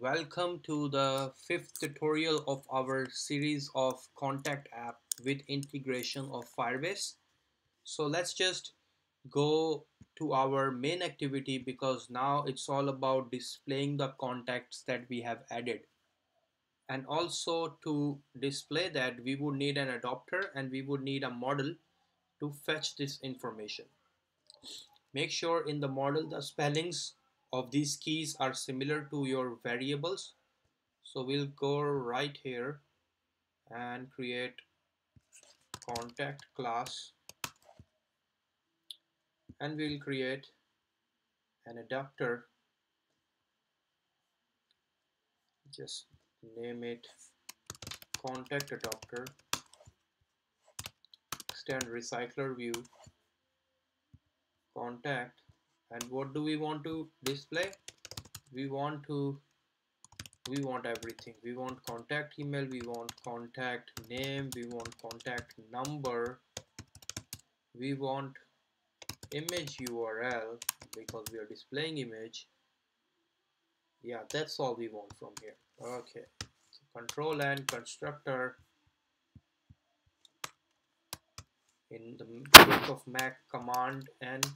Welcome to the fifth tutorial of our series of contact app with integration of Firebase. So let's just go to our main activity because now it's all about displaying the contacts that we have added. And also to display that we would need an adapter and we would need a model to fetch this information. Make sure in the model the spellings of these keys are similar to your variables. So we'll go right here and create contact class. And we'll create an adapter. Just name it contact adapter. Extend recycler view. Contact and what do we want to display? We want to we want everything. We want contact email we want contact name we want contact number. We want image url because we are displaying image. Yeah that's all we want from here. Okay. So control and constructor. In the book of mac command and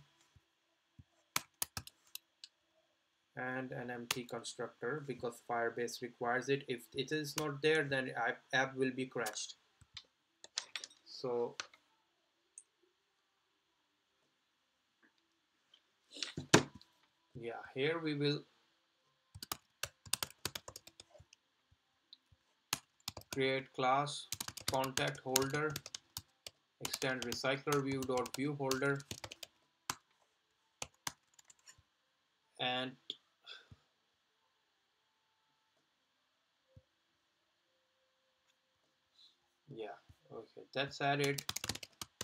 and an empty constructor because Firebase requires it. If it is not there, then app will be crashed. So yeah, here we will create class contact holder extend recycler view dot view holder and yeah okay that's added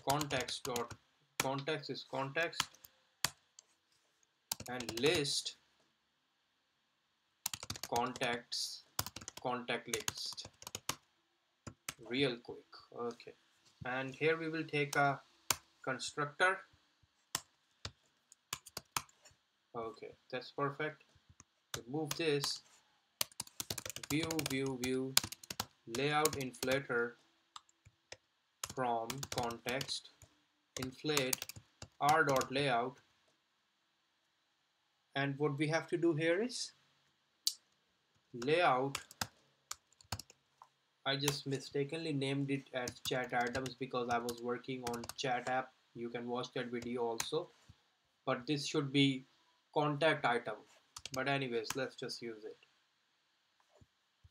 context dot context is context and list contacts contact list. Real quick okay. And here we will take a constructor. Okay that's perfect. Remove this. View view view. Layout inflator from context inflate r dot layout and what we have to do here is layout I just mistakenly named it as chat items because I was working on chat app. You can watch that video also. But this should be contact item. But anyways let's just use it.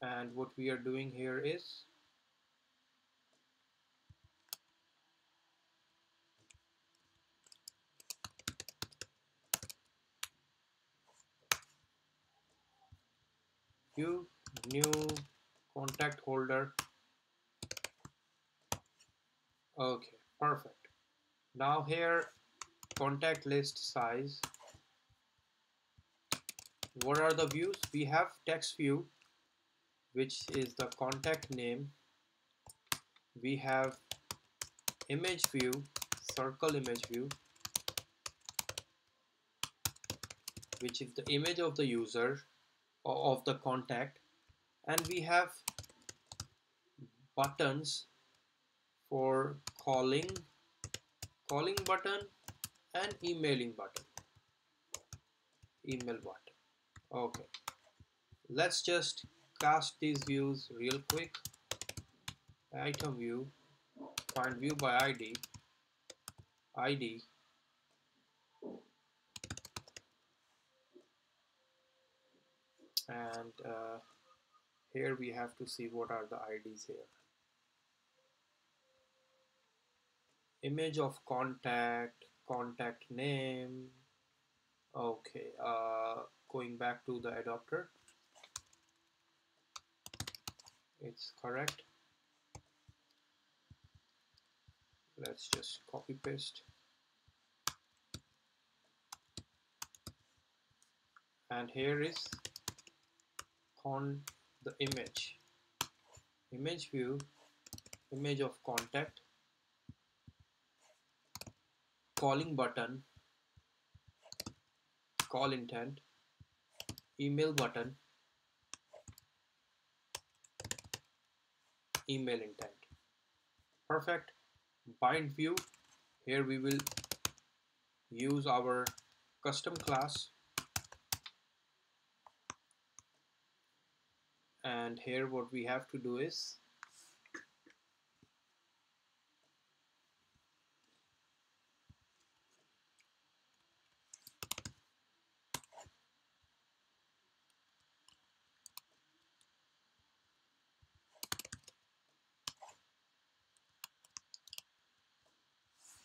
And what we are doing here is new contact holder. Okay perfect. Now here contact list size. What are the views? We have text view which is the contact name. We have image view circle image view which is the image of the user of the contact. And we have buttons for calling calling button and emailing button. Email button. Okay. Let's just cast these views real quick. Item view. Find view by id id and uh, here we have to see what are the IDs here. Image of contact contact name. Okay uh, going back to the adapter it's correct. Let's just copy paste. And here is on the image. Image view image of contact calling button call intent email button email intent. Perfect. Bind view. Here we will use our custom class. And here what we have to do is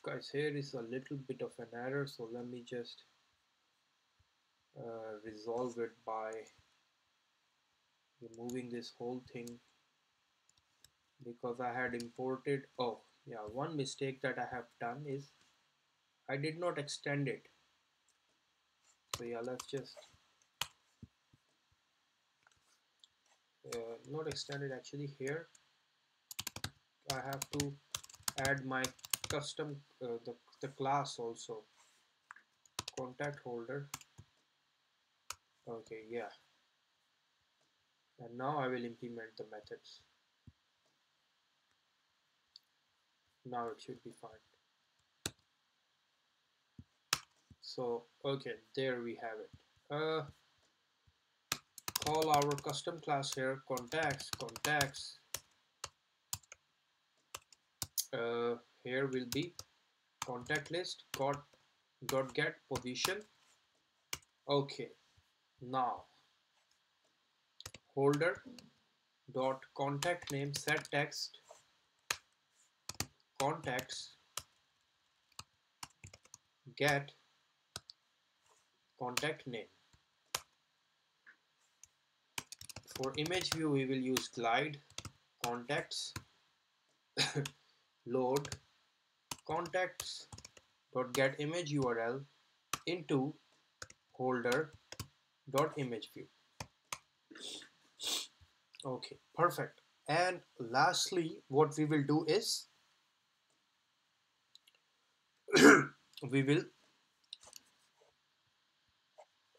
guys here is a little bit of an error so let me just uh, resolve it by removing this whole thing because I had imported oh yeah one mistake that I have done is I did not extend it. So yeah let's just uh, not extend it actually here. I have to add my custom uh, the, the class also. Contact holder. Okay yeah and now I will implement the methods. Now it should be fine. So okay there we have it. Uh, call our custom class here contacts contacts. Uh, here will be contact list got dot get position. Okay now holder dot contact name set text contacts get contact name. For image view we will use glide contacts load contacts dot get image URL into holder dot image view okay perfect. And lastly what we will do is we will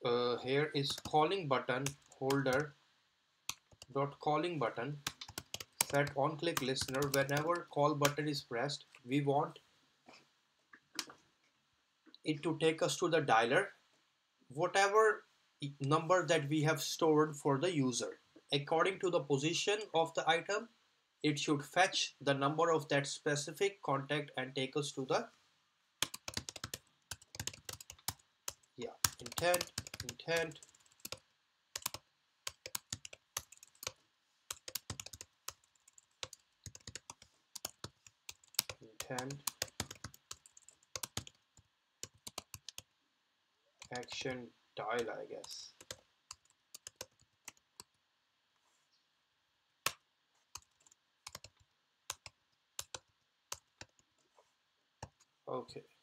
uh, here is calling button holder dot calling button set on click listener. Whenever call button is pressed we want it to take us to the dialer whatever number that we have stored for the user according to the position of the item it should fetch the number of that specific contact and take us to the yeah intent intent. Intent. Action dial I guess okay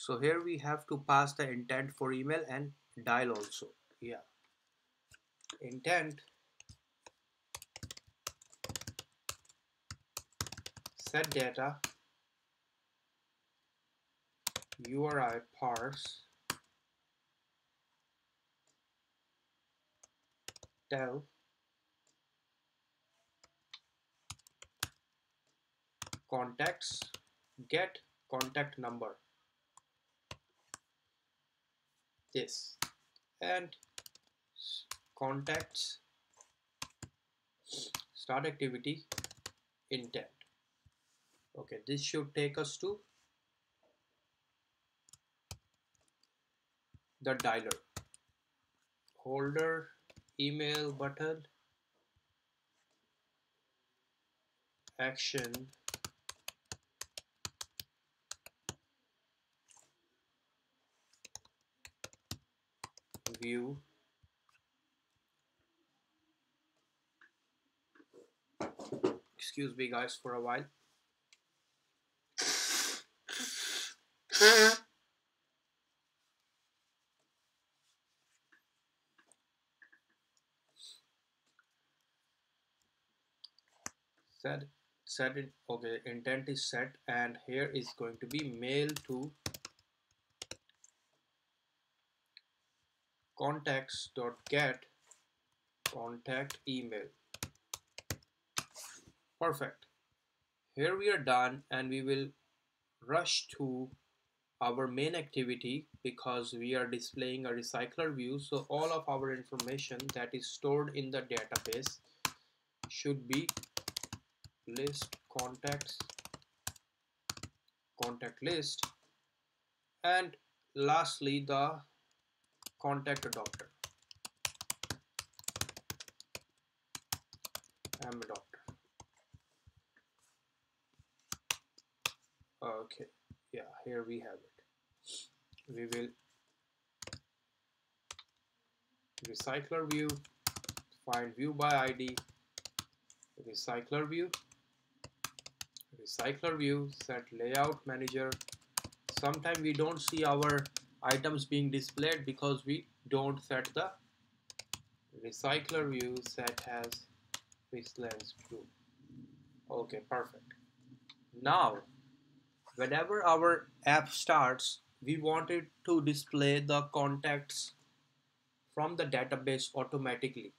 so here we have to pass the intent for email and dial also. Yeah. Intent. Set data. URI parse. Tell contacts. Get contact number this and contacts. Start activity. Intent. Okay this should take us to the dialer. Holder email button. Action view excuse me guys for a while. Set set it okay intent is set and here is going to be mail to contacts dot get contact email. Perfect. Here we are done and we will rush to our main activity because we are displaying a recycler view. So all of our information that is stored in the database should be list contacts contact list. And lastly the contact adapter m adapter okay yeah here we have it. We will recycler view find view by id recycler view recycler view set layout manager. Sometimes we don't see our items being displayed because we don't set the recycler view set as lens view. Okay perfect. Now whenever our app starts we wanted to display the contacts from the database automatically.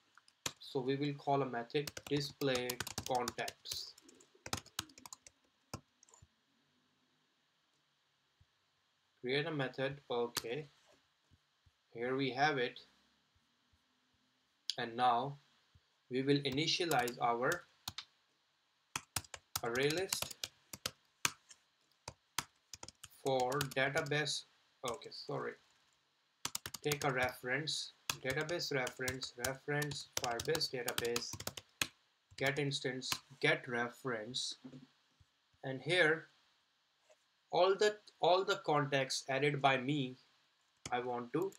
So we will call a method display contacts create a method. Okay here we have it. And now we will initialize our array list for database. Okay sorry. Take a reference database reference reference firebase database get instance get reference. And here all the all the contacts added by me I want to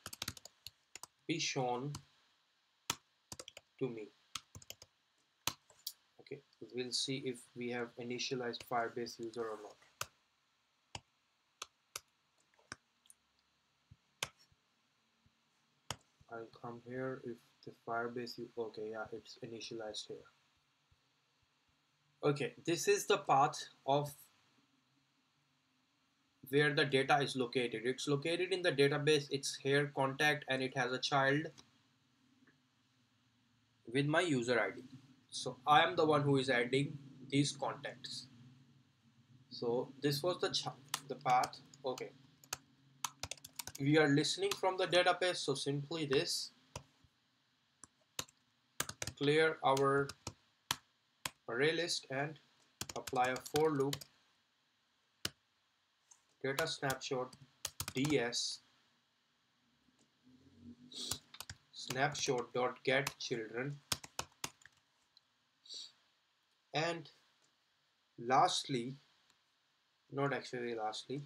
be shown to me. Okay we'll see if we have initialized firebase user or not. I'll come here if the firebase you okay yeah it's initialized here. Okay this is the path of where the data is located. It's located in the database, it's here contact and it has a child with my user ID. So I am the one who is adding these contacts. So this was the the path. Okay. We are listening from the database. So simply this clear our array list and apply a for loop data snapshot. Ds snapshot dot get children. And lastly not actually lastly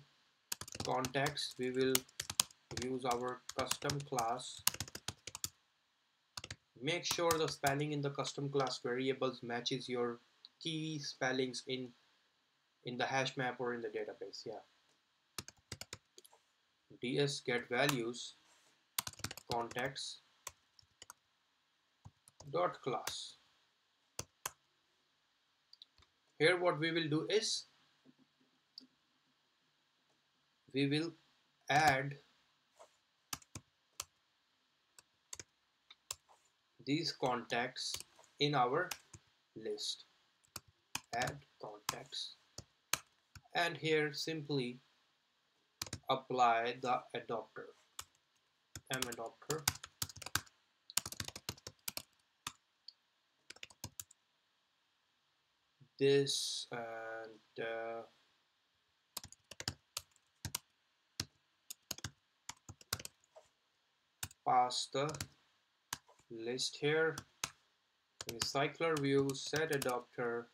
contacts. We will use our custom class. Make sure the spelling in the custom class variables matches your key spellings in in the hash map or in the database. Yeah ds get values contacts dot class. Here what we will do is we will add these contacts in our list. Add contacts. And here simply apply the adapter m adapter. This and uh, pass the list here. Recycler view set adapter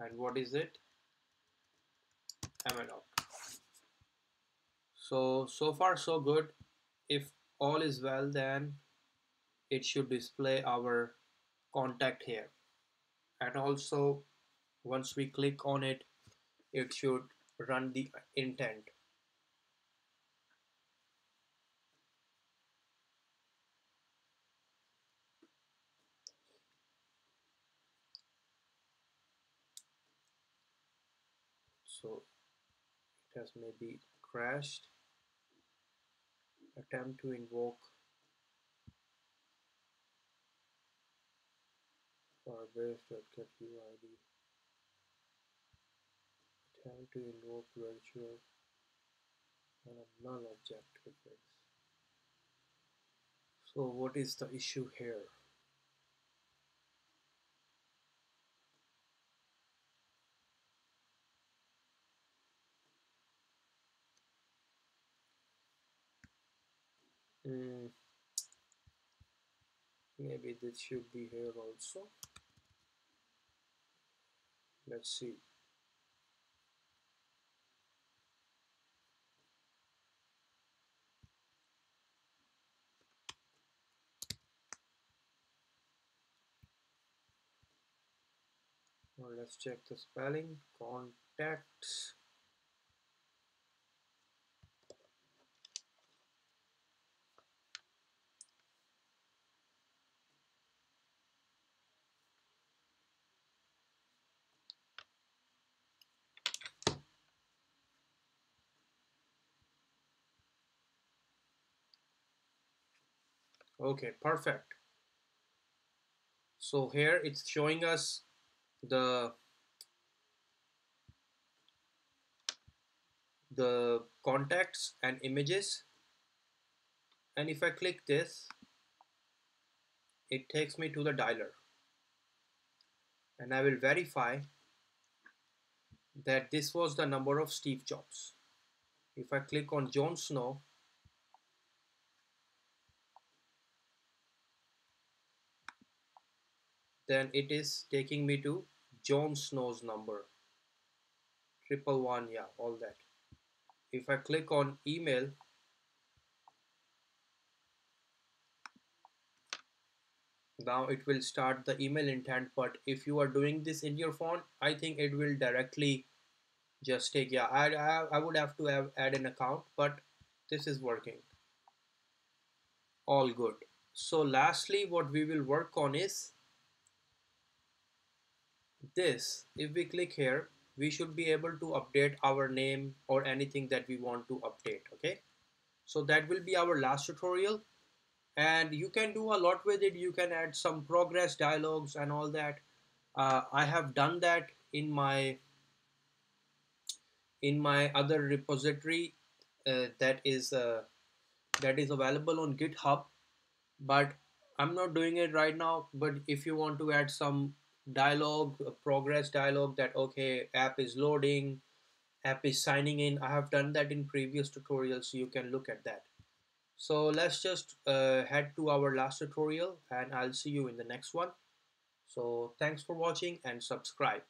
and what is it? M adapter so so far so good. If all is well then it should display our contact here. And also once we click on it it should run the intent. So it has maybe crashed attempt to invoke firebase.get UID attempt to invoke virtual and a null object this so what is the issue here maybe this should be here also let's see let's check the spelling. Contacts okay perfect. So here it's showing us the the contacts and images. And if I click this it takes me to the dialer. And I will verify that this was the number of Steve Jobs. If I click on Jon Snow then it is taking me to Jon Snow's number. Triple one yeah all that. If I click on email now it will start the email intent but if you are doing this in your phone I think it will directly just take yeah I, I, I would have to have add an account but this is working. All good. So lastly what we will work on is this if we click here we should be able to update our name or anything that we want to update okay? So that will be our last tutorial. And you can do a lot with it. You can add some progress dialogues and all that. Uh, I have done that in my in my other repository uh, that is uh, that is available on github. But I'm not doing it right now. But if you want to add some dialogue progress dialogue that okay app is loading app is signing in. I have done that in previous tutorials so you can look at that. So let's just uh, head to our last tutorial and I'll see you in the next one. So thanks for watching and subscribe